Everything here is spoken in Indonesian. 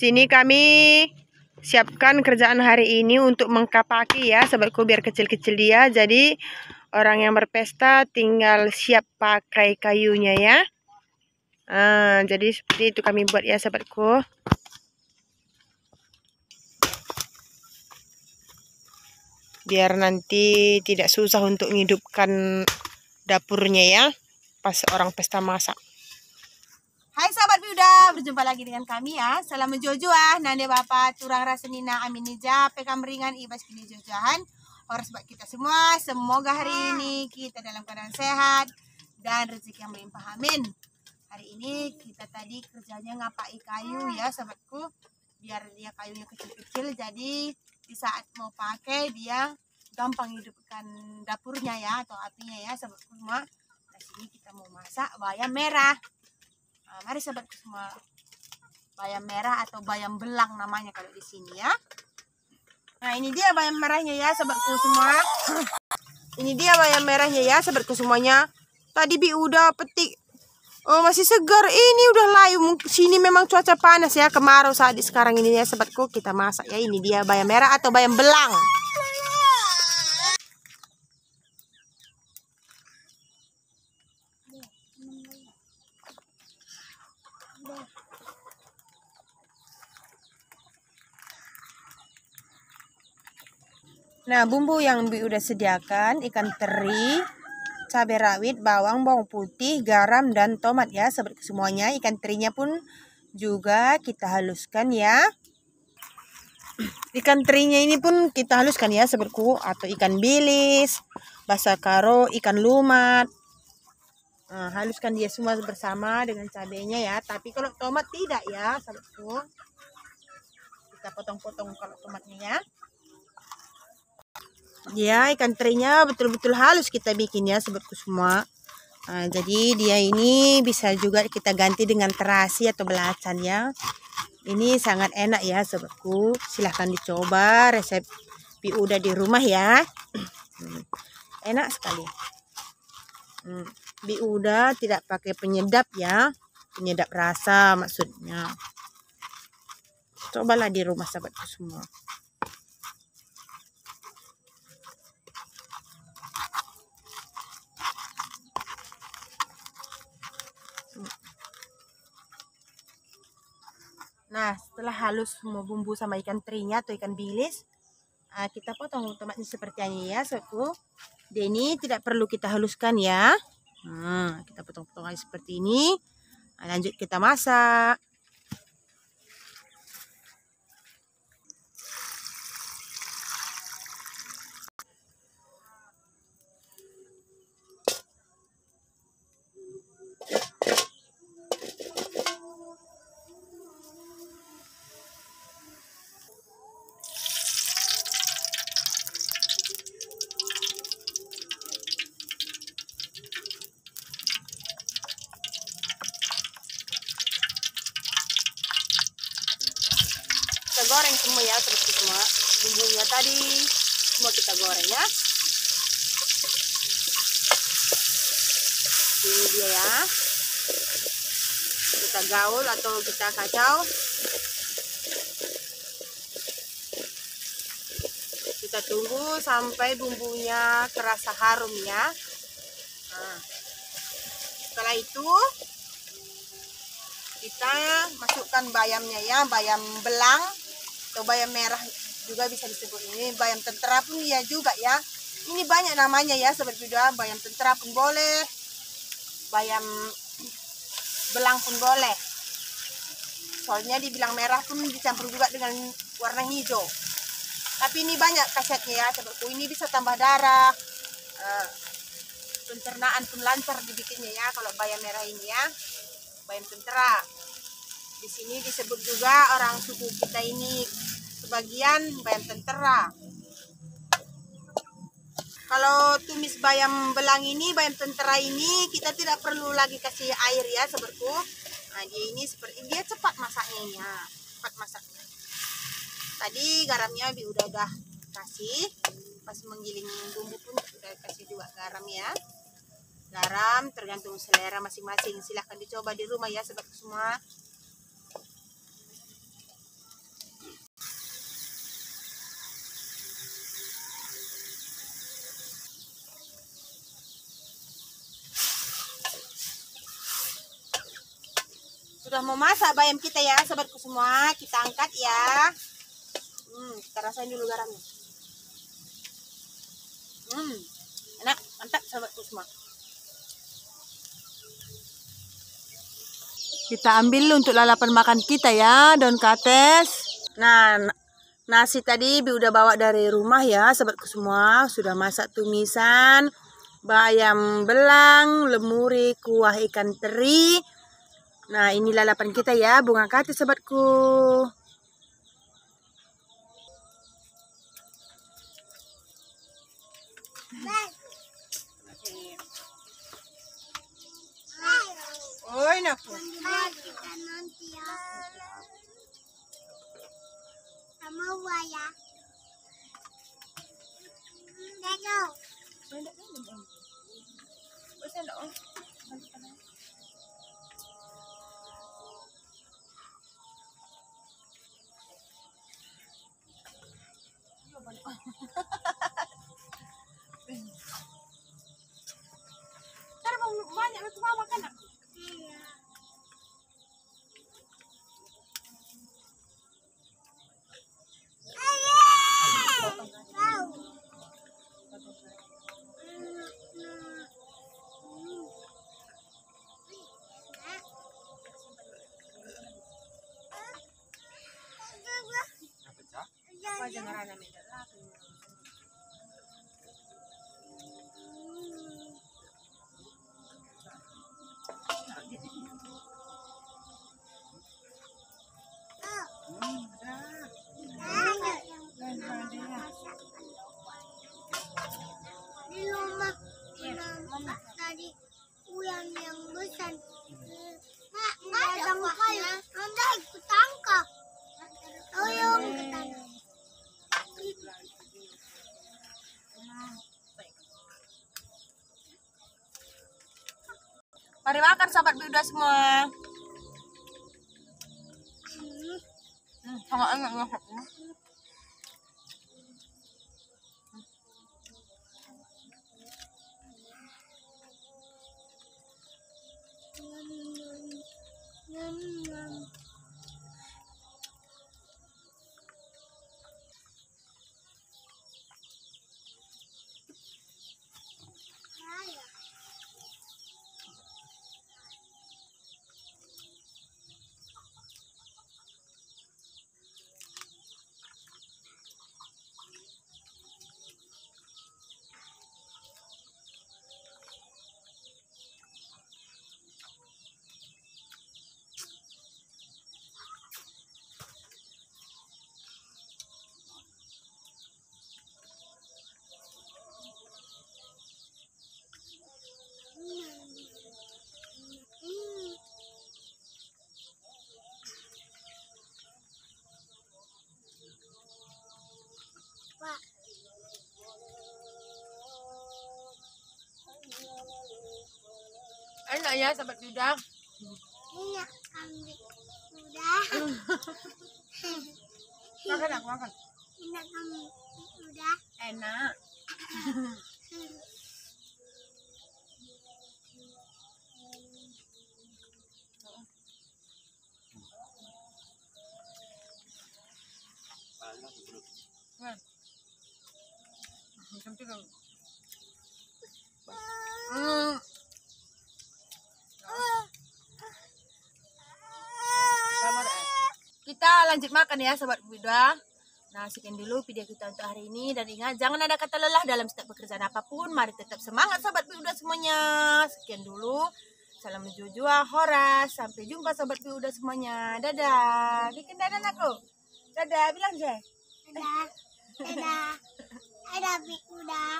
Sini kami siapkan kerjaan hari ini untuk mengkapaki ya sahabatku biar kecil-kecil dia. Jadi orang yang berpesta tinggal siap pakai kayunya ya. Nah, jadi seperti itu kami buat ya sahabatku. Biar nanti tidak susah untuk menghidupkan dapurnya ya pas orang pesta masak. Hai sahabat Biuda, berjumpa lagi dengan kami ya. Salam menjojoah, nande bapak, turang rasenina aminija, pekam ringan ibas kini jojohan. Horas buat kita semua, semoga hari ini kita dalam keadaan sehat dan rezeki yang melimpah amin. Hari ini kita tadi kerjanya ngapai kayu ya sahabatku, biar dia kayunya kecil-kecil jadi di saat mau pakai dia gampang hidupkan dapurnya ya atau apinya ya sahabatku semua. Nah sini kita mau masak bayam merah. Nah, mari sahabatku semua. Bayam merah atau bayam belang namanya kalau di sini ya. Nah, ini dia bayam merahnya ya sahabatku semua. ini dia bayam merahnya ya sahabatku semuanya. Tadi Bi udah petik. Oh, masih segar. Ini udah layu. Sini memang cuaca panas ya. Kemarau saat di sekarang ini ya sahabatku. Kita masak ya. Ini dia bayam merah atau bayam belang. Nah, bumbu yang Bi udah sediakan ikan teri, cabai rawit, bawang, bawang putih, garam dan tomat ya, semuanya. Ikan terinya pun juga kita haluskan ya. Ikan terinya ini pun kita haluskan ya, seperti atau ikan bilis, basa karo, ikan lumat. Nah, haluskan dia semua bersama dengan cabenya ya. Tapi kalau tomat tidak ya, sahabatku. Kita potong-potong kalau tomatnya ya ya ikan terinya betul-betul halus kita bikin ya sobatku semua. Nah, jadi dia ini bisa juga kita ganti dengan terasi atau belacan ya. Ini sangat enak ya sobatku silahkan dicoba resep pi udah di rumah ya. Hmm, enak sekali. Hmm, bi udah tidak pakai penyedap ya. Penyedap rasa maksudnya. Cobalah di rumah sahabatku semua Nah, setelah halus semua bumbu sama ikan terinya atau ikan bilis, uh, kita potong tomatnya seperti ini ya, soku. Dia ini tidak perlu kita haluskan ya. Nah, kita potong-potong seperti ini. Nah, lanjut kita masak. Goreng semua ya seperti semua bumbunya tadi. Semua kita goreng ya. Ini dia ya. Kita gaul atau kita kacau. Kita tunggu sampai bumbunya terasa harum ya. Nah, setelah itu kita masukkan bayamnya ya bayam belang atau bayam merah juga bisa disebut. Ini bayam tentara pun ya juga ya. Ini banyak namanya ya seperti juga bayam tentara pun boleh. Bayam belang pun boleh. Soalnya dibilang merah pun dicampur juga dengan warna hijau. Tapi ini banyak kasetnya ya seperti ini bisa tambah darah. Uh, pencernaan pun lancar dibikinnya ya kalau bayam merah ini ya. Bayam tentara di sini disebut juga orang suku kita ini sebagian bayam tentara. Kalau tumis bayam belang ini, bayam tentara ini kita tidak perlu lagi kasih air ya seperti Nah, dia ini seperti dia cepat masaknya ya, cepat masaknya. Tadi garamnya bi udah dah kasih, pas menggiling bumbu pun udah kasih juga garam ya. Garam tergantung selera masing-masing. Silahkan dicoba di rumah ya sobat semua. Sudah mau masak bayam kita ya sobatku semua. Kita angkat ya. Hmm, kita rasain dulu garamnya. Hmm, enak, mantap sobatku semua. Kita ambil untuk lalapan makan kita ya, daun kates. Nah, nasi tadi Bi udah bawa dari rumah ya, sobatku semua. Sudah masak tumisan, bayam belang, lemuri, kuah ikan teri. Nah, ini lalapan kita ya, bunga kates sobatku. Oi, naku. ya. Sama buaya. Dadah. Ntar mau banyak lu mau makan nak? Iya. Apa minta Mari makan sahabat Buda semua. Hmm, sama enak masaknya. Ya sahabat Buda. ini kambing udah. Makan aku makan. Ini kambing udah. Enak. Hmm. Lanjut makan ya sobat Buda. Nah, sekian dulu video kita untuk hari ini dan ingat jangan ada kata lelah dalam setiap pekerjaan apa pun. Mari tetap semangat sobat Buda semuanya. Sekian dulu. Salam jujua, horas. Sampai jumpa sobat Buda semuanya. Dadah. Bikin dadah aku. Dadah, bilang saya. Dadah. Dadah. Dadah, udah.